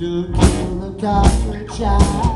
To kill the dark child.